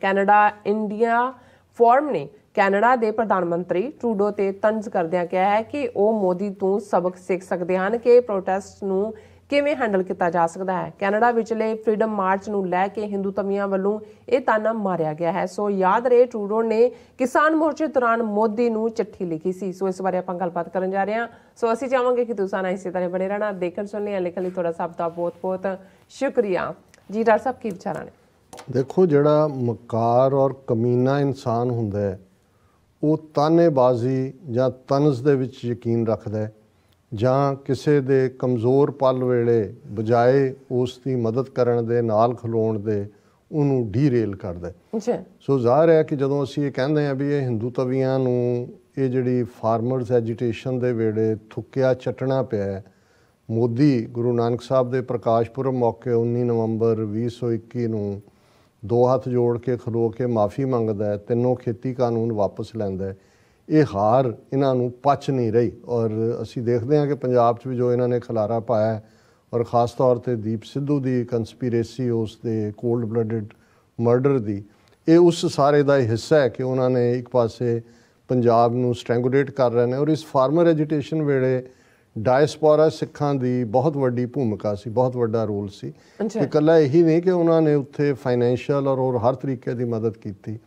Canada, India forum ਨੇ Canada ਦੇ ਪ੍ਰਧਾਨ ਮੰਤਰੀ ਟਰੂਡੋ ਤੇ ਤੰਜ਼ ਕਰਦਿਆਂ ਕਿਹਾ ਹੈ ਕਿ ਉਹ ਮੋਦੀ ਤੋਂ ਸਬਕ ਸਿੱਖ ਸਕਦੇ ਹਨ ਕਿ ਪ੍ਰੋਟੈਸਟ ਨੂੰ ਕਿਵੇਂ ਹੈਂਡਲ ਕੀਤਾ ਜਾ ਸਕਦਾ ਹੈ। ਕੈਨੇਡਾ ਵਿਚਲੇ ਫਰੀडम ਮਾਰਚ ਨੂੰ ਲੈ ਕੇ ਹਿੰਦੂ ਤਮੀਆਂ ਵੱਲੋਂ ਇਹ ਤਾਨਾ ਮਾਰਿਆ ਗਿਆ ਹੈ। ਸੋ ਯਾਦ ਰਹੇ, ਟਰੂਡੋ ਨੇ ਕਿਸਾਨ ਮੋਰਚੇ ਦੌਰਾਨ ਮੋਦੀ ਨੂੰ ਚਿੱਠੀ ਲਿਖੀ ਸੀ। ਸੋ ਇਸ ਬਾਰੇ ਆਪਾਂ ਗੱਲਬਾਤ ਕਰਨ ਜਾ ਰਹੇ ਹਾਂ। ਸੋ ਅਸੀਂ ਚਾਹਾਂਗੇ ਕਿ ਤੁਸੀਂ ਨਾਲ ਇਸੇ ਤਰ੍ਹਾਂ ਬਣੇ ਰਹਿਣਾ, ਦੇਖਣ ਸੁਣਨੇ ਜਾਂ ਲਿਖਣ ਲਈ ਤੁਹਾਡਾ ਸਭ ਦਾ ਬਹੁਤ-ਬਹੁਤ ਸ਼ੁਕਰੀਆ। ਜੀ ਡਾਕਟਰ ਸਾਹਿਬ, ਕੀ ਵਿਚਾਰਾਂ ਨੇ? ਦੇਖੋ ਜਿਹੜਾ ਮਕਾਰ ਔਰ ਕਮੀਨਾ ਇਨਸਾਨ ਹੁੰਦਾ ਹੈ ਉਹ ਤਾਨੇਬਾਜ਼ੀ ਜਾਂ ਤਨਜ਼ ਦੇ ਵਿੱਚ ਯਕੀਨ ਰੱਖਦਾ ਹੈ ਜਾਂ ਕਿਸੇ ਦੇ ਕਮਜ਼ੋਰ ਪਲ ਵੇਲੇ ਬਜਾਏ ਉਸ ਦੀ ਮਦਦ ਕਰਨ ਦੇ ਨਾਲ ਖਲੋਣ ਦੇ ਉਹਨੂੰ ਡੀਰੇਲ ਕਰਦਾ ਜੀ ਸੋ ਜ਼ਾਹਰ ਹੈ ਕਿ ਜਦੋਂ ਅਸੀਂ ਇਹ ਕਹਿੰਦੇ ਹਾਂ ਵੀ ਇਹ ਹਿੰਦੂ ਤਵੀਆਂ ਨੂੰ ਇਹ ਜਿਹੜੀ ਫਾਰਮਰਸ ਐਜੀਟੇਸ਼ਨ ਦੇ ਵੇੜੇ ਥੁੱਕਿਆ ਚਟਣਾ ਪਿਆ ਮੋਦੀ ਗੁਰੂ ਨਾਨਕ ਸਾਹਿਬ ਦੇ ਪ੍ਰਕਾਸ਼ ਪੁਰਬ ਮੌਕੇ 19 ਨਵੰਬਰ 2021 ਨੂੰ ਦੋ ਹੱਥ ਜੋੜ ਕੇ ਖਲੋ ਕੇ ਮਾਫੀ ਮੰਗਦਾ ਹੈ, ਤਿੰਨੋਂ ਖੇਤੀ ਕਾਨੂੰਨ ਵਾਪਸ ਲੈਂਦਾ ਹੈ। ਇਹ ਹਾਰ ਇਹਨਾਂ ਨੂੰ ਪਚ ਨਹੀਂ ਰਹੀ ਔਰ ਅਸੀਂ ਦੇਖਦੇ ਹਾਂ ਕਿ ਪੰਜਾਬ 'ਚ ਵੀ ਜੋ ਇਹਨਾਂ ਨੇ ਖਲਾਰਾ ਪਾਇਆ ਔਰ ਖਾਸ ਤੌਰ ਤੇ ਦੀਪ ਸਿੱਧੂ ਦੀ ਕਨਸਪੀਰੇਸੀ ਉਸ ਦੇ ਕੋਲਡ ਬਲੱਡਡ ਮਰਡਰ ਦੀ, ਇਹ ਉਸ ਸਾਰੇ ਦਾ ਹਿੱਸਾ ਹੈ ਕਿ ਉਹਨਾਂ ਨੇ ਇੱਕ ਪਾਸੇ ਪੰਜਾਬ ਨੂੰ ਸਟ੍ਰੈਂਗੂਲੇਟ ਕਰ ਰਹੇ ਨੇ ਔਰ ਇਸ ਫਾਰਮਰ ਐਜੀਟੇਸ਼ਨ ਵੇਲੇ ਡਾਇਸਪੋਰਾ ਸਿੱਖਾਂ ਦੀ ਬਹੁਤ ਵੱਡੀ ਭੂਮਿਕਾ ਸੀ ਬਹੁਤ ਵੱਡਾ ਰੋਲ ਸੀ। ਅੱਛਾ। ਇਕੱਲਾ ਇਹੀ ਨਹੀਂ ਕਿ ਉਹਨਾਂ ਨੇ ਉੱਥੇ ਫਾਈਨੈਂਸ਼ੀਅਲ ਔਰ ਹੋਰ ਹਰ ਤਰੀਕੇ ਦੀ ਮਦਦ ਕੀਤੀ।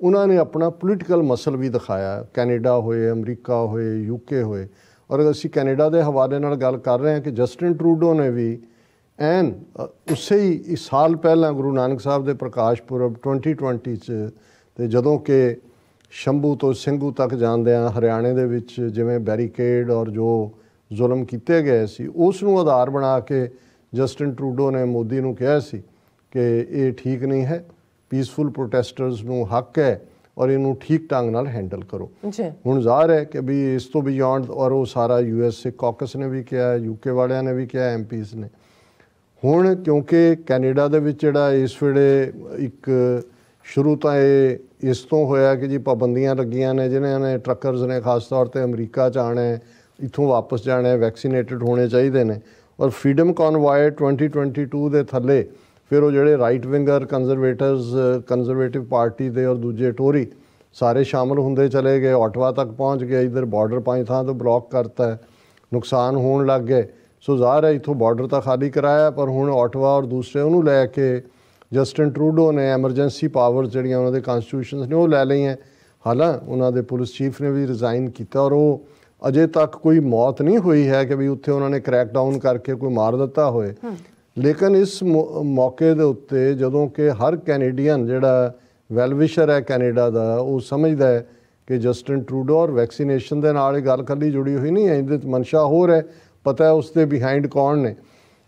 ਉਹਨਾਂ ਨੇ ਆਪਣਾ ਪੋਲੀਟੀਕਲ ਮਸਲ ਵੀ ਦਿਖਾਇਆ ਕੈਨੇਡਾ ਹੋਏ ਅਮਰੀਕਾ ਹੋਏ ਯੂਕੇ ਹੋਏ। ਔਰ ਅਸੀਂ ਕੈਨੇਡਾ ਦੇ ਹਵਾਲੇ ਨਾਲ ਗੱਲ ਕਰ ਰਹੇ ਹਾਂ ਕਿ ਜਸਟਿਨ ਟਰੂਡੋ ਨੇ ਵੀ ਐਨ ਉਸੇ ਹੀ ਇਸ ਸਾਲ ਪਹਿਲਾਂ ਗੁਰੂ ਨਾਨਕ ਸਾਹਿਬ ਦੇ ਪ੍ਰਕਾਸ਼ ਪੁਰਬ 2020 ਚ ਤੇ ਜਦੋਂ ਕਿ ਸ਼ੰਭੂ ਤੋਂ ਸਿੰਘੂ ਤੱਕ ਜਾਂਦੇ ਆ ਹਰਿਆਣੇ ਦੇ ਵਿੱਚ ਜਿਵੇਂ ਬੈਰੀਕੇਡ ਔਰ ਜੋ ਜ਼ੁਲਮ ਕੀਤੇ ਗਏ ਸੀ ਉਸ ਨੂੰ ਆਧਾਰ ਬਣਾ ਕੇ ਜਸਟਿਨ ਟਰੂਡੋ ਨੇ ਮੋਦੀ ਨੂੰ ਕਿਹਾ ਸੀ ਕਿ ਇਹ ਠੀਕ ਨਹੀਂ ਹੈ ਪੀਸਫੁਲ ਪ੍ਰੋਟੈਸਟਰਸ ਨੂੰ ਹੱਕ ਹੈ ਔਰ ਇਹਨੂੰ ਠੀਕ ਢੰਗ ਨਾਲ ਹੈਂਡਲ ਕਰੋ। ਜੀ। ਹੁਣ ਜ਼ਾਹਰ ਹੈ ਕਿ ਵੀ ਇਸ ਤੋਂ ਬਿਯੋਂਡ ਔਰ ਉਹ ਸਾਰਾ ਯੂਐਸਏ ਕਾਕਸ ਨੇ ਵੀ ਕਿਹਾ ਯੂਕੇ ਵਾਲਿਆਂ ਨੇ ਵੀ ਕਿਹਾ ਐਮਪੀਸ ਨੇ। ਹੁਣ ਕਿਉਂਕਿ ਕੈਨੇਡਾ ਦੇ ਵਿੱਚ ਜਿਹੜਾ ਇਸ ਵੇਲੇ ਇੱਕ ਸ਼ੁਰੂ ਤਾਂ ਇਹ ਇਸ ਤੋਂ ਹੋਇਆ ਕਿ ਜੀ ਪਾਬੰਦੀਆਂ ਲੱਗੀਆਂ ਨੇ ਜਿਨ੍ਹਾਂ ਨੇ ਟਰੱਕਰਸ ਨੇ ਖਾਸ ਤੌਰ ਤੇ ਅਮਰੀਕਾ ਚ ਆਣਾ ਇੱਥੋਂ ਵਾਪਸ ਜਾਣਾ ਹੈ ਵੈਕਸੀਨੇਟਡ ਹੋਣੇ ਚਾਹੀਦੇ ਨੇ। ਔਰ ਫਰੀडम ਕਨਵਾਇਰ 2022 ਦੇ ਥੱਲੇ ਫਿਰ ਉਹ ਜਿਹੜੇ right winger conservators conservative party ਦੇ ਔਰ ਦੂਜੇ ਟੋਰੀ ਸਾਰੇ ਸ਼ਾਮਲ ਹੁੰਦੇ ਚਲੇ ਗਏ। ਆਟਵਾ ਤੱਕ ਪਹੁੰਚ ਗਏ, ਇਧਰ ਬਾਰਡਰ ਪੰਜ ਥਾਂ ਤੋਂ ਬਲੌਕ ਕਰਤਾ ਨੁਕਸਾਨ ਹੋਣ ਲੱਗ ਗਏ। ਸੋ ਜ਼ਾਹਰ ਹੈ ਇਥੋਂ ਬਾਰਡਰ ਤਾਂ ਖਾਲੀ ਕਰਾਇਆ, ਪਰ ਹੁਣ ਆਟਵਾ ਔਰ ਦੂਸਰੇ ਉਹਨੂੰ ਲੈ ਕੇ ਜਸਟਿਨ ਟਰੂਡੋ ਨੇ ਐਮਰਜੈਂਸੀ ਪਾਵਰ ਜਿਹੜੀਆਂ ਉਹਨਾਂ ਦੇ ਕਨਸਟੀਟਿਊਸ਼ਨਸ ਨੇ ਉਹ ਲੈ ਲਈਆਂ। ਹਾਲਾਂ, ਉਹਨਾਂ ਦੇ ਪੁਲਿਸ ਚੀਫ ਨੇ ਵੀ ਰਿਜ਼ਾਈਨ ਕੀਤਾ ਔਰ ਉਹ ਅਜੇ ਤੱਕ ਕੋਈ ਮੌਤ ਨਹੀਂ ਹੋਈ ਹੈ ਕਿ ਵੀ ਉੱਥੇ ਉਹਨਾਂ ਨੇ ਕ੍ਰੈਕ ਡਾਊਨ ਕਰਕੇ ਕੋਈ ਮਾਰ ਦਿੱਤਾ ਹੋਏ। ਲੇਕਿਨ ਇਸ ਮੌਕੇ ਦੇ ਉੱਤੇ ਜਦੋਂ ਕਿ ਹਰ ਕੈਨੇਡੀਅਨ ਜਿਹੜਾ ਵੈਲਵਿਸ਼ਰ ਹੈ ਕੈਨੇਡਾ ਦਾ ਉਹ ਸਮਝਦਾ ਹੈ ਕਿ ਜਸਟਿਨ ਟਰੂਡੋ ਔਰ ਵੈਕਸੀਨੇਸ਼ਨ ਦੇ ਨਾਲ ਇਹ ਗੱਲ ਕੱਲੀ ਜੁੜੀ ਹੋਈ ਨਹੀਂ ਹੈ। ਇਹਦੇ ਤੇ ਮਨਸ਼ਾ ਹੋਰ ਹੈ ਪਤਾ ਹੈ ਉਸ ਦੇ ਬਿਹਾਈਂਡ ਕੌਣ ਨੇ।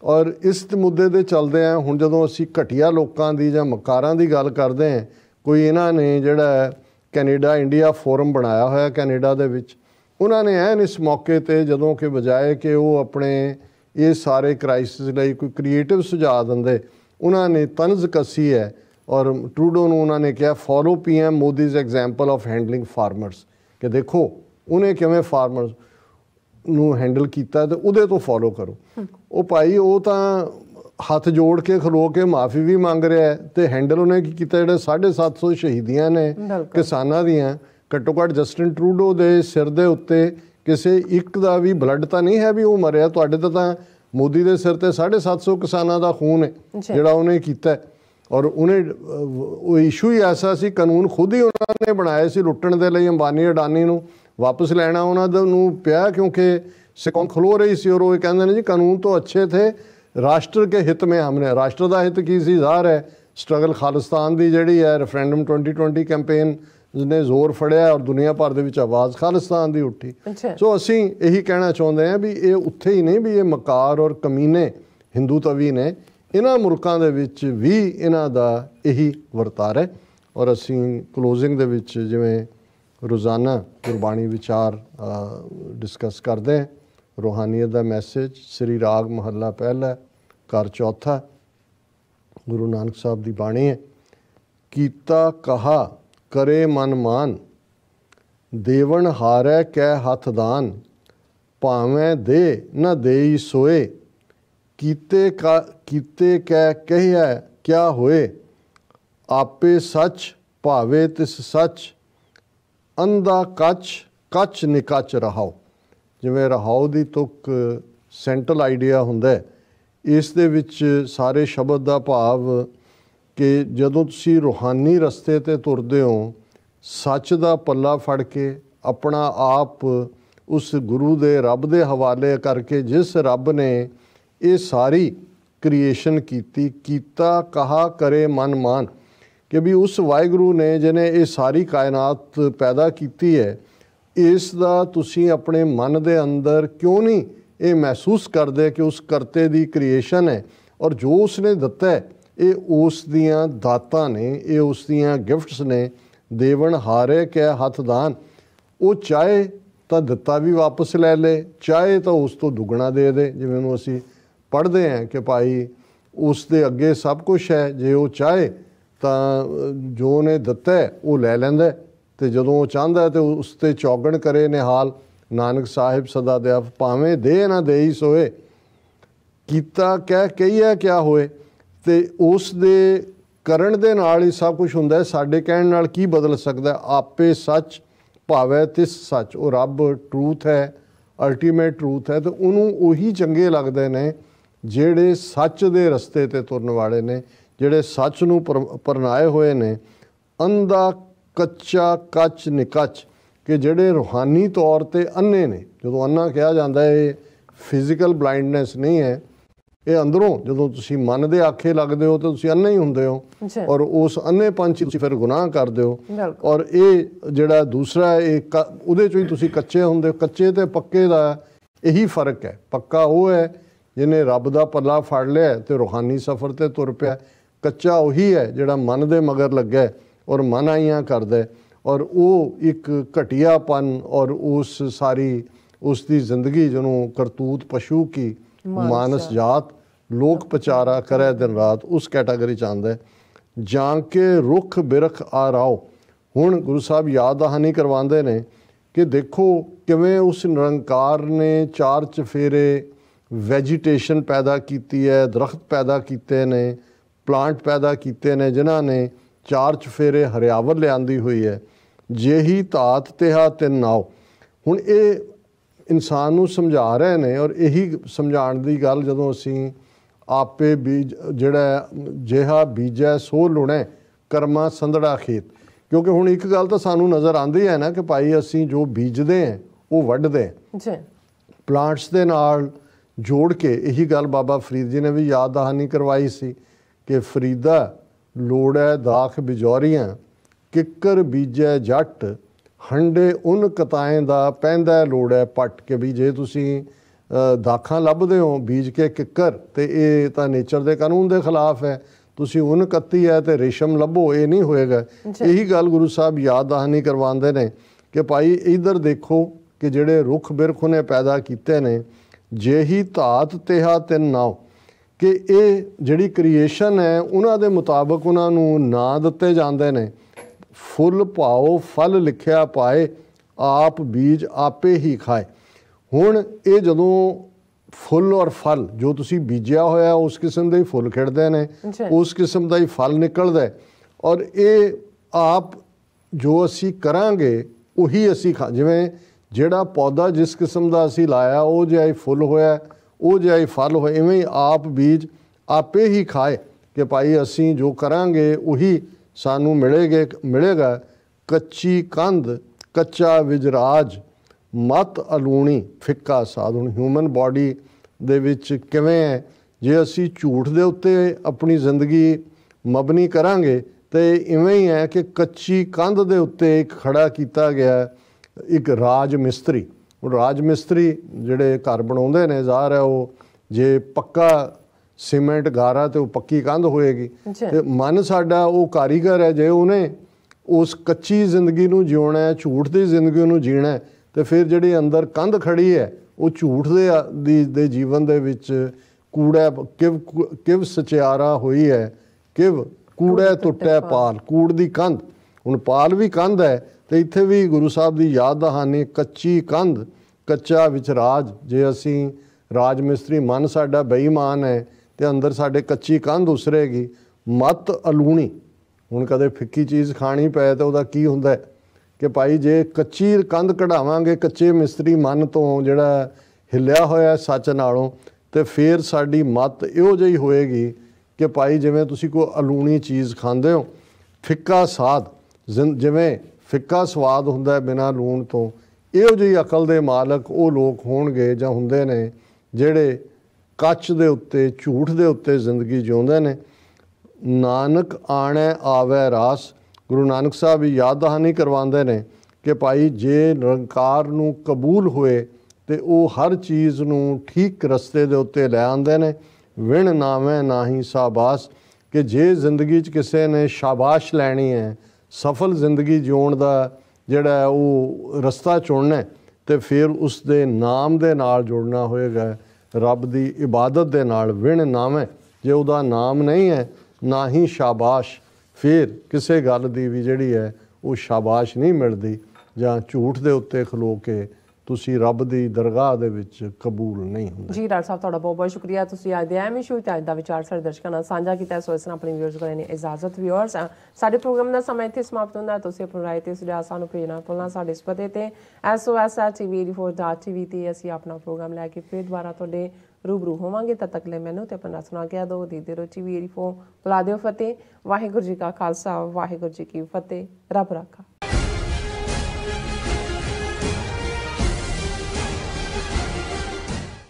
ਔਰ ਇਸ ਮੁੱਦੇ ਦੇ ਚੱਲਦੇ ਆ ਹੁਣ ਜਦੋਂ ਅਸੀਂ ਘਟੀਆ ਲੋਕਾਂ ਦੀ ਜਾਂ ਮਕਾਰਾਂ ਦੀ ਗੱਲ ਕਰਦੇ ਹਾਂ ਕੋਈ ਇਹਨਾਂ ਨੇ ਜਿਹੜਾ ਕੈਨੇਡਾ ਇੰਡੀਆ ਫੋਰਮ ਬਣਾਇਆ ਹੋਇਆ ਕੈਨੇਡਾ ਦੇ ਵਿੱਚ ਉਹਨਾਂ ਨੇ ਐਨ ਇਸ ਮੌਕੇ ਤੇ ਜਦੋਂ ਕਿ ਬਜਾਏ ਕਿ ਉਹ ਆਪਣੇ ਇਹ ਸਾਰੇ ਕ੍ਰਾਈਸਿਸ ਲਈ ਕੋਈ ਕ੍ਰੀਏਟਿਵ ਸੁਝਾਅ ਦਿੰਦੇ ਉਹਨਾਂ ਨੇ ਤਨਜ਼ ਕਸੀ ਹੈ ਔਰ ਟਰੂਡੋ ਨੂੰ ਉਹਨਾਂ ਨੇ ਕਿਹਾ follow PM Modi's example of handling farmers ਕਿ ਦੇਖੋ ਉਹਨੇ ਕਿਵੇਂ ਫਾਰਮਰਸ ਨੂੰ ਹੈਂਡਲ ਕੀਤਾ ਤੇ ਉਹਦੇ ਤੋਂ ਫੋਲੋ ਕਰੋ। ਉਹ ਭਾਈ ਉਹ ਤਾਂ ਹੱਥ ਜੋੜ ਕੇ ਖਲੋ ਕੇ ਮਾਫੀ ਵੀ ਮੰਗ ਰਿਹਾ ਤੇ ਹੈਂਡਲ ਉਹਨੇ ਕੀ ਕੀਤਾ? ਜਿਹੜੇ 750 ਸ਼ਹੀਦੀਆਂ ਨੇ। ਕਿਸਾਨਾਂ ਦੀਆਂ ਘੱਟੋ ਘੱਟ ਜਸਟਿਨ ਟਰੂਡੋ ਦੇ ਸਿਰ ਦੇ ਉੱਤੇ ਕਿਸੇ ਇੱਕ ਦਾ ਵੀ ਬਲੱਡ ਤਾਂ ਨਹੀਂ ਹੈ ਵੀ ਉਹ ਮਰਿਆ। ਤੁਹਾਡੇ ਤਾਂ ਤਾਂ ਮੋਦੀ ਦੇ ਸਿਰ ਤੇ 750 ਕਿਸਾਨਾਂ ਦਾ ਖੂਨ ਹੈ ਜਿਹੜਾ ਉਹਨੇ ਕੀਤਾ ਔਰ ਉਹਨੇ ਉਹ ਇਸ਼ੂ ਹੀ ਐਸਾ ਸੀ ਕਾਨੂੰਨ ਖੁਦ ਹੀ ਉਹਨਾਂ ਨੇ ਬਣਾਏ ਸੀ ਲੁੱਟਣ ਦੇ ਲਈ ਅੰਬਾਨੀ ਅਡਾਨੀ ਨੂੰ। ਵਾਪਸ ਲੈਣਾ ਉਹਨਾਂ ਦਾ ਨੂੰ ਪਿਆ ਕਿਉਂਕਿ ਸਿਕੌਨ ਖਲੋ ਰਹੀ ਸੀ ਔਰ ਉਹ ਕਹਿੰਦੇ ਨੇ ਜੀ ਕਾਨੂੰਨ ਤੋਂ ਅੱਛੇ ਥੇ ਰਾਸ਼ਟਰ ਕੇ ਹਿੱਤ ਮੇ ਹਮਨੇ ਰਾਸ਼ਟਰ ਦਾ ਹਿੱਤ ਕੀ ਸੀ? ਜ਼ਾਹਰ ਹੈ ਸਟਰਗਲ ਖਾਲਿਸਤਾਨ ਦੀ ਜਿਹੜੀ ਹੈ ਰੈਫਰੈਂਡਮ 2020 ਕੈਂਪੇਨ ਨੇ ਜ਼ੋਰ ਫੜਿਆ ਔਰ ਦੁਨੀਆ ਭਰ ਦੇ ਵਿੱਚ ਆਵਾਜ਼ ਖਾਲਿਸਤਾਨ ਦੀ ਉੱਠੀ। ਸੋ ਅਸੀਂ ਇਹੀ ਕਹਿਣਾ ਚਾਹੁੰਦੇ ਹਾਂ ਵੀ ਇਹ ਉੱਥੇ ਹੀ ਨਹੀਂ ਵੀ ਇਹ ਮਕਾਰ ਔਰ ਕਮੀਨੇ ਹਿੰਦੂ ਤਵੀ ਨੇ ਇਹਨਾਂ ਮੁਲਕਾਂ ਦੇ ਵਿੱਚ ਵੀ ਇਹਨਾਂ ਦਾ ਇਹੀ ਵਰਤਾਰ ਹੈ। ਔਰ ਅਸੀਂ ਕਲੋਜ਼ਿੰਗ ਦੇ ਵਿੱਚ ਜਿਵੇਂ ਰੋਜ਼ਾਨਾ ਗੁਰਬਾਣੀ ਵਿਚਾਰ ਡਿਸਕਸ ਕਰਦੇ ਹਾਂ। ਰੋਹਾਨੀਅਤ ਦਾ ਮੈਸੇਜ ਸ੍ਰੀ ਰਾਗ ਮਹੱਲਾ ਪਹਿਲਾ ਘਰ ਚੌਥਾ ਗੁਰੂ ਨਾਨਕ ਸਾਹਿਬ ਦੀ ਬਾਣੀ ਹੈ ਕੀਤਾ ਕਹਾ ਕਰੇ ਮਨ ਮਾਨ ਦੇਵਨ ਹਾਰੈ ਕੈ ਹੱਥ ਦਾਨ, ਭਾਵੇਂ ਦੇ ਨਾ ਦੇਈ ਸੋਏ, ਕੀਤੇ ਕਾ, ਕੀਤੇ ਕੈ ਕਹਿਆ ਕਿਆ ਹੋਏ, ਆਪੇ ਸੱਚ ਭਾਵੇ ਤਿਸ ਸੱਚ ਅੰਦਾ ਕੱਚ ਕੱਚ ਨਿਕਚ ਰਹਾਓ। ਜਿਵੇਂ ਰਹਾਓ ਦੀ ਤੁਕ ਸੈਂਟਰਲ ਆਈਡੀਆ ਹੁੰਦਾ ਹੈ, ਇਸ ਦੇ ਵਿੱਚ ਸਾਰੇ ਸ਼ਬਦ ਦਾ ਭਾਵ ਕਿ ਜਦੋਂ ਤੁਸੀਂ ਰੂਹਾਨੀ ਰਸਤੇ ਤੇ ਤੁਰਦੇ ਹੋ, ਸੱਚ ਦਾ ਪੱਲਾ ਫੜ ਕੇ ਆਪਣਾ ਆਪ ਉਸ ਗੁਰੂ ਦੇ ਰੱਬ ਦੇ ਹਵਾਲੇ ਕਰਕੇ ਜਿਸ ਰੱਬ ਨੇ ਇਹ ਸਾਰੀ ਕ੍ਰੀਏਸ਼ਨ ਕੀਤੀ, ਕੀਤਾ, ਕਹਾ, ਕਰੇ, ਮਨ, ਮਾਨ, ਕਿ ਵੀ ਉਸ ਵਾਹਿਗੁਰੂ ਨੇ ਜਿਹਨੇ ਇਹ ਸਾਰੀ ਕਾਇਨਾਤ ਪੈਦਾ ਕੀਤੀ ਹੈ, ਇਸ ਦਾ ਤੁਸੀਂ ਆਪਣੇ ਮਨ ਦੇ ਅੰਦਰ ਕਿਉਂ ਨਹੀਂ ਇਹ ਮਹਿਸੂਸ ਕਰਦੇ ਕਿ ਉਸ ਕਰਤੇ ਦੀ ਕ੍ਰੀਏਸ਼ਨ ਹੈ ਔਰ ਜੋ ਉਸਨੇ ਦਿੱਤਾ ਹੈ ਇਹ ਉਸ ਦੀਆਂ ਦਾਤਾਂ ਨੇ, ਇਹ ਉਸ ਦੀਆਂ ਗਿਫਟਸ ਨੇ। ਦੇਵਨ ਹਾਰੇ ਕਿ ਹੱਥ ਦਾਨ। ਉਹ ਚਾਹੇ ਤਾਂ ਦਿੱਤਾ ਵੀ ਵਾਪਸ ਲੈ ਲੇ, ਚਾਹੇ ਤਾਂ ਉਸ ਤੋਂ ਦੁੱਗਣਾ ਦੇ ਦੇ। ਜਿਵੇਂ ਨੂੰ ਅਸੀਂ ਪੜ੍ਹਦੇ ਹਾਂ ਕਿ ਭਾਈ ਉਸ ਦੇ ਅੱਗੇ ਸਭ ਕੁਝ ਹੈ, ਜੇ ਉਹ ਚਾਹੇ ਤਾਂ ਜੋ ਉਹਨੇ ਦਿੱਤਾ ਉਹ ਲੈ ਲੈਂਦਾ ਤੇ ਜਦੋਂ ਉਹ ਚਾਹੁੰਦਾ ਤੇ ਉਸ ਤੇ ਚੌਗਣ ਕਰੇ ਨਿਹਾਲ। ਨਾਨਕ ਸਾਹਿਬ ਸਦਾ ਦੇ ਭਾਵੇਂ ਦੇ ਨਾ ਦੇਈ ਸੋਏ। ਕੀਤਾ ਕਹਿ ਕਹੀਆ ਕਿਆ ਹੋਏ? ਤੇ ਉਸ ਦੇ ਕਰਨ ਦੇ ਨਾਲ ਹੀ ਸਭ ਕੁਝ ਹੁੰਦਾ ਹੈ। ਸਾਡੇ ਕਹਿਣ ਨਾਲ ਕੀ ਬਦਲ ਸਕਦਾ ਆਪੇ ਸੱਚ ਭਾਵੇਂ, ਤਿਸ ਸੱਚ। ਉਹ ਰੱਬ ਟਰੂਥ ਹੈ ਅਲਟੀਮੇਟ ਟਰੂਥ ਹੈ ਤੇ ਉਹਨੂੰ ਉਹੀ ਚੰਗੇ ਲੱਗਦੇ ਨੇ ਜਿਹੜੇ ਸੱਚ ਦੇ ਰਸਤੇ ਤੇ ਤੁਰਨ ਵਾਲੇ ਨੇ, ਜਿਹੜੇ ਸੱਚ ਨੂੰ ਪਰਨਾਏ ਹੋਏ ਨੇ। ਅੰਧਾ, ਕੱਚਾ, ਕੱਚ, ਨਿਕੱਚ ਕਿ ਜਿਹੜੇ ਰੂਹਾਨੀ ਤੌਰ ਤੇ ਅੰਨੇ ਨੇ। ਜਦੋਂ ਅੰਨਾ ਕਿਹਾ ਜਾਂਦਾ ਹੈ, ਇਹ ਫਿਜ਼ੀਕਲ ਬਲਾਈਂਡਨੈਸ ਨਹੀਂ ਹੈ। ਇਹ ਅੰਦਰੋਂ ਜਦੋਂ ਤੁਸੀਂ ਮਨ ਦੇ ਆਖੇ ਲੱਗਦੇ ਹੋ ਤਾਂ ਤੁਸੀਂ ਅੰਨੇ ਹੀ ਹੁੰਦੇ ਹੋ। ਔਰ ਉਸ ਅੰਨੇ ਪੰਛੀ ਤੁਸੀਂ ਫਿਰ ਗੁਨਾਹ ਕਰਦੇ ਹੋ। ਔਰ ਇਹ ਜਿਹੜਾ ਦੂਸਰਾ ਇਹ ਉਹਦੇ ਚੋਂ ਹੀ ਤੁਸੀਂ ਕੱਚੇ ਹੁੰਦੇ ਕੱਚੇ ਤੇ ਪੱਕੇ ਦਾ ਇਹੀ ਫ਼ਰਕ ਹੈ। ਪੱਕਾ ਉਹ ਹੈ ਜਿਹਨੇ ਰੱਬ ਦਾ ਪੱਲਾ ਫੜ ਲਿਆ ਤੇ ਰੂਹਾਨੀ ਸਫ਼ਰ ਤੇ ਤੁਰ ਪਿਆ। ਕੱਚਾ ਉਹੀ ਹੈ ਜਿਹੜਾ ਮਨ ਦੇ ਮਗਰ ਲੱਗਾ ਔਰ ਮਨ ਆਈਆਂ ਕਰਦਾ ਔਰ ਉਹ ਇੱਕ ਘਟਿਆਪਨ ਔਰ ਉਸ ਸਾਰੀ ਉਸ ਦੀ ਜ਼ਿੰਦਗੀ ਜਿਹਨੂੰ ਕਰਤੂਤ ਪਸ਼ੂ ਕੀ ਮਾਨਸ ਜਾਤ। ਲੋਕ ਪਚਾਰਾ ਕਰੇ ਦਿਨ ਰਾਤ ਉਸ ਕੈਟਾਗਰੀ ਚ ਆਂਦਾ ਹੈ। ਜਾਂ ਕੇ ਰੁੱਖ ਬਿਰਖ ਆ ਰਾਓ। ਹੁਣ ਗੁਰੂ ਸਾਹਿਬ ਯਾਦ ਦਹਾਨੀ ਕਰਵਾਉਂਦੇ ਨੇ ਕਿ ਦੇਖੋ ਕਿਵੇਂ ਉਸ ਨਿਰੰਕਾਰ ਨੇ ਚਾਰ ਚਫੇਰੇ ਵੈਜੀਟੇਸ਼ਨ ਪੈਦਾ ਕੀਤੀ ਹੈ ਦਰਖਤ ਪੈਦਾ ਕੀਤੇ ਨੇ ਪਲਾਂਟ ਪੈਦਾ ਕੀਤੇ ਨੇ ਜਿਨ੍ਹਾਂ ਨੇ ਚਾਰ ਚਫੇਰੇ ਹਰਿਆਵਲ ਲਿਆਂਦੀ ਹੋਈ ਹੈ। ਜਿਹੀ ਧਾਤ ਤੇਹਾ ਤਿੰਨ ਨਾਉ ਹੁਣ ਇਹ ਇਨਸਾਨ ਨੂੰ ਸਮਝਾ ਰਹੇ ਨੇ ਔਰ ਇਹੀ ਸਮਝਾਉਣ ਦੀ ਗੱਲ ਜਦੋਂ ਅਸੀਂ ਆਪੇ ਬੀਜ ਜਿਹੜਾ ਜਿਹਾ ਬੀਜੈ ਸੋ ਲੁਣੇ ਕਰਮਾ ਸੰਧੜਾ ਖੇਤ। ਕਿਉਂਕਿ ਹੁਣ ਇੱਕ ਗੱਲ ਤਾਂ ਸਾਨੂੰ ਨਜ਼ਰ ਆਉਂਦੀ ਹੈ ਨਾ ਕਿ ਭਾਈ ਅਸੀਂ ਜੋ ਬੀਜਦੇ ਹਾਂ ਉਹ ਵੱਢਦੇ ਹਾਂ। ਜੀ। ਪਲਾਂਟਸ ਦੇ ਨਾਲ ਜੋੜ ਕੇ ਇਹੀ ਗੱਲ ਬਾਬਾ ਫਰੀਦ ਜੀ ਨੇ ਵੀ ਯਾਦ ਦਹਾਨੀ ਕਰਵਾਈ ਸੀ ਕਿ ਫਰੀਦਾ ਲੋੜੈ ਦਾਖ ਬਿਜੋਰੀਆਂ ਕਿੱਕਰ ਬੀਜੈ ਜੱਟ ਹੰਡੇ ਉਨ ਕਤਾਏ ਦਾ ਪੈਂਦਾ ਲੋੜੈ ਪੱਟ ਕੇ ਵੀ ਜੇ ਤੁਸੀਂ ਦਾਖਾਂ ਲੱਭਦੇ ਹੋ ਬੀਜ ਕੇ ਕਿੱਕਰ ਤੇ ਇਹ ਤਾਂ ਨੇਚਰ ਦੇ ਕਾਨੂੰਨ ਦੇ ਖਿਲਾਫ ਹੈ। ਤੁਸੀਂ ਉਨ ਕੱਤੀ ਹੈ ਤੇ ਰੇਸ਼ਮ ਲੱਭੋ ਇਹ ਨਹੀਂ ਹੋਏਗਾ। ਇਹੀ ਗੱਲ ਗੁਰੂ ਸਾਹਿਬ ਯਾਦ ਦਹਾਨੀ ਕਰਵਾਉਂਦੇ ਨੇ ਕਿ ਭਾਈ ਇਧਰ ਦੇਖੋ ਕਿ ਜਿਹੜੇ ਰੁੱਖ ਬਿਰਖ ਨੇ ਪੈਦਾ ਕੀਤੇ ਨੇ ਜਿਹੀ ਧਾਤ ਤੇਹਾ ਤਿੰਨ ਨਾਉ ਕਿ ਇਹ ਜਿਹੜੀ ਕ੍ਰੀਏਸ਼ਨ ਹੈ ਉਹਨਾਂ ਦੇ ਮੁਤਾਬਕ ਉਹਨਾਂ ਨੂੰ ਨਾਂ ਦਿੱਤੇ ਜਾਂਦੇ ਨੇ। ਫੁੱਲ ਪਾਓ ਫਲ ਲਿਖਿਆ ਪਾਏ ਆਪ ਬੀਜ ਆਪੇ ਹੀ ਖਾਏ। ਹੁਣ ਇਹ ਜਦੋਂ ਫੁੱਲ ਔਰ ਫਲ ਜੋ ਤੁਸੀਂ ਬੀਜਿਆ ਹੋਇਆ ਉਸ ਕਿਸਮ ਦੇ ਹੀ ਫੁੱਲ ਖਿੜਦੇ ਨੇ ਉਸ ਕਿਸਮ ਦਾ ਹੀ ਫਲ ਨਿਕਲਦਾ ਔਰ ਇਹ ਆਪ ਜੋ ਅਸੀਂ ਕਰਾਂਗੇ ਉਹੀ ਅਸੀਂ ਖਾ ਜਿਵੇਂ ਜਿਹੜਾ ਪੌਦਾ ਜਿਸ ਕਿਸਮ ਦਾ ਅਸੀਂ ਲਾਇਆ ਉਹ ਜਿਹਾ ਹੀ ਫੁੱਲ ਹੋਇਆ ਉਹ ਜਿਹਾ ਹੀ ਫਲ ਹੋਇਆ ਇਵੇਂ ਹੀ ਆਪ ਬੀਜ ਆਪੇ ਹੀ ਖਾਏ ਕਿ ਭਾਈ ਅਸੀਂ ਜੋ ਕਰਾਂਗੇ ਉਹੀ ਸਾਨੂੰ ਮਿਲੇਗੇ, ਮਿਲੇਗਾ ਕੱਚੀ ਕੰਧ, ਕੱਚਾ ਵਿਜਰਾਜ, ਮਤ ਅਲੂਣੀ, ਫਿੱਕਾ ਸਾਧਨ ਹਿਊਮਨ ਬਾਡੀ ਦੇ ਵਿੱਚ ਕਿਵੇਂ ਹੈ? ਜੇ ਅਸੀਂ ਝੂਠ ਦੇ ਉੱਤੇ ਆਪਣੀ ਜ਼ਿੰਦਗੀ ਮਬਨੀ ਕਰਾਂਗੇ, ਤੇ ਇਵੇਂ ਹੀ ਹੈ ਕਿ ਕੱਚੀ ਕੰਧ ਦੇ ਉੱਤੇ ਇੱਕ ਖੜਾ ਕੀਤਾ ਗਿਆ ਇੱਕ ਰਾਜ ਮਿਸਤਰੀ ਉਹ ਰਾਜ ਮਿਸਤਰੀ ਜਿਹੜੇ ਘਰ ਬਣਾਉਂਦੇ ਨੇ, ਜ਼ਾਹਰ ਹੈ ਉਹ ਜੇ ਪੱਕਾ ਸੀਮੈਂਟ ਗਾਰਾ ਤੇ ਉਹ ਪੱਕੀ ਕੰਧ ਹੋਏਗੀ। ਤੇ ਮਨ ਸਾਡਾ ਉਹ ਕਾਰੀਗਰ ਹੈ ਜੇ ਉਹਨੇ ਉਸ ਕੱਚੀ ਜ਼ਿੰਦਗੀ ਨੂੰ ਜਿਉਣਾ ਹੈ ਝੂਠ ਦੀ ਜ਼ਿੰਦਗੀ ਨੂੰ ਜੀਣਾ ਤੇ ਫਿਰ ਜਿਹੜੀ ਅੰਦਰ ਕੰਧ ਖੜੀ ਹੈ ਉਹ ਝੂਠ ਦੇ ਦੇ ਜੀਵਨ ਦੇ ਵਿੱਚ ਕੂੜਾ ਕਿਵ ਕਿਵ ਸਚਿਆਰਾ ਹੋਈ ਹੈ ਕਿਵ ਕੂੜਾ ਟੁੱਟਿਆ ਪਾਲ। ਕੂੜ ਦੀ ਕੰਧ। ਹੁਣ ਪਾਲ ਵੀ ਕੰਧ ਹੈ ਤੇ ਇੱਥੇ ਵੀ ਗੁਰੂ ਸਾਹਿਬ ਦੀ ਯਾਦ ਦਹਾਨੀ ਕੱਚੀ ਕੰਧ ਕੱਚਾ ਵਿੱਚ ਰਾਜ। ਜੇ ਅਸੀਂ ਰਾਜ ਮਿਸਤਰੀ ਮਨ ਸਾਡਾ ਬੇਈਮਾਨ ਹੈ ਤੇ ਅੰਦਰ ਸਾਡੇ ਕੱਚੀ ਕੰਧ ਉਸਰੇਗੀ, ਮਤ ਅਲੂਣੀ। ਹੁਣ ਕਦੇ ਫਿੱਕੀ ਚੀਜ਼ ਖਾਣੀ ਪਏ ਤਾਂ ਉਹਦਾ ਕੀ ਹੁੰਦਾ ਹੈ? ਕਿ ਭਾਈ ਜੇ ਕੱਚੀ ਕੰਧ ਕਢਾਵਾਂਗੇ, ਕੱਚੇ ਮਿਸਤਰੀ ਮਨ ਤੋਂ ਜਿਹੜਾ ਹਿੱਲਿਆ ਹੋਇਆ ਸੱਚ ਨਾਲੋਂ, ਤੇ ਫਿਰ ਸਾਡੀ ਮਤ ਇਹੋ ਜਿਹੀ ਹੋਏਗੀ ਕਿ ਭਾਈ ਜਿਵੇਂ ਤੁਸੀਂ ਕੋਈ ਅਲੂਣੀ ਚੀਜ਼ ਖਾਂਦੇ ਹੋ, ਫਿੱਕਾ ਸਾਦ ਜ਼ਿੰ- ਜਿਵੇਂ ਫਿੱਕਾ ਸਵਾਦ ਹੁੰਦਾ ਹੈ ਬਿਨਾਂ ਲੂਣ ਤੋਂ, ਇਹੋ ਜਿਹੀ ਅਕਲ ਦੇ ਮਾਲਕ ਉਹ ਲੋਕ ਹੋਣਗੇ ਜਾਂ ਹੁੰਦੇ ਨੇ ਜਿਹੜੇ ਕੱਚ ਦੇ ਉੱਤੇ ਝੂਠ ਦੇ ਉੱਤੇ ਜ਼ਿੰਦਗੀ ਜਿਉਂਦੇ ਨੇ। ਨਾਨਕ ਆਣੈ ਆਵੈ ਰਾਸ। ਗੁਰੂ ਨਾਨਕ ਸਾਹਿਬ ਵੀ ਯਾਦ ਦਹਾਨੀ ਕਰਵਾਉਂਦੇ ਨੇ ਕਿ ਭਾਈ ਜੇ ਨਿਰੰਕਾਰ ਨੂੰ ਕਬੂਲ ਹੋਏ ਤੇ ਉਹ ਹਰ ਚੀਜ਼ ਨੂੰ ਠੀਕ ਰਸਤੇ ਦੇ ਉੱਤੇ ਲੈ ਆਉਂਦੇ ਨੇ। ਵਿਣ ਨਾਵੇਂ ਨਾਹੀ ਸਾਬਾਸ। ਕਿ ਜੇ ਜ਼ਿੰਦਗੀ 'ਚ ਕਿਸੇ ਨੇ ਸ਼ਾਬਾਸ਼ ਲੈਣੀ ਹੈ ਸਫਲ ਜ਼ਿੰਦਗੀ ਜਿਉਣ ਦਾ ਜਿਹੜਾ ਉਹ ਰਸਤਾ ਚੁਣਨਾ ਹੈ, ਤੇ ਫਿਰ ਉਸ ਦੇ ਨਾਮ ਦੇ ਨਾਲ ਜੁੜਨਾ ਹੋਏਗਾ। ਰੱਬ ਦੀ ਇਬਾਦਤ ਦੇ ਨਾਲ ਵਿਣ ਨਾਵੇਂ। ਜੇ ਉਹਦਾ ਨਾਮ ਨਹੀਂ ਹੈ, ਨਾ ਹੀ ਸ਼ਾਬਾਸ਼। ਫਿਰ ਕਿਸੇ ਗੱਲ ਦੀ ਵੀ ਜਿਹੜੀ ਹੈ, ਉਹ ਸ਼ਾਬਾਸ਼ ਨਹੀਂ ਮਿਲਦੀ ਜਾਂ ਝੂਠ ਦੇ ਉੱਤੇ ਖਲੋ ਕੇ ਤੁਸੀਂ ਰੱਬ ਦੀ ਦਰਗਾਹ ਦੇ ਵਿੱਚ ਕਬੂਲ ਨਹੀਂ ਹੁੰਦੇ। ਜੀ, ਡਾਕਟਰ ਸਾਹਿਬ, ਤੁਹਾਡਾ ਬਹੁਤ ਬਹੁਤ ਸ਼ੁਕਰੀਆ। ਤੁਸੀਂ ਅੱਜ ਦੇ ਐਮ ਸ਼ੋ ਤੇ ਅੱਜ ਦਾ ਵਿਚਾਰ ਸਾਡੇ ਦਰਸ਼ਕਾਂ ਨਾਲ ਸਾਂਝਾ ਕੀਤਾ ਸੋ ਇਸ ਨਾਲ ਆਪਣੇ ਵਿਊਅਰਸ ਕੋਲ ਨੇ ਇਜਾਜ਼ਤ ਵਿਊਅਰਸ ਸਾਡੇ ਪ੍ਰੋਗਰਾਮ ਦਾ ਸਮਾਂ ਇੱਥੇ ਸਮਾਪਤ ਹੁੰਦਾ ਤੁਸੀਂ ਆਪਣੀ ਰਾਏ ਤੇ ਸੁਝਾਅ ਸਾਨੂੰ ਭੇਜਣਾ ਭੁੱਲਣਾ ਸਾਡੇ ਇਸ ਪਤੇ ਤੇ sos@tv84.tv ਤੇ ਅਸੀਂ ਆਪਣਾ ਪ੍ਰੋਗਰਾਮ ਲੈ ਕੇ ਫਿਰ ਦੁਬਾਰਾ ਤੁਹਾਡੇ ਰੂਬਰੂ ਹੋਵਾਂਗੇ। ਤਦ ਤੱਕ ਲਈ ਮੈਨੂੰ ਤੇ ਆਪਣਾ ਸੁਣਾ ਕੇ ਦੋ ਦੀ ਰੋਚੀ ਵੀਰੀ ਫੋ ਬੁਲਾ ਦਿਓ ਫਤਿਹ। ਵਾਹਿਗੁਰੂ ਜੀ ਕਾ ਖਾਲਸਾ, ਵਾਹਿਗੁਰੂ ਜੀ ਕੀ ਫਤਿਹ। ਰੱਬ ਰਾਖਾ।